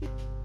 you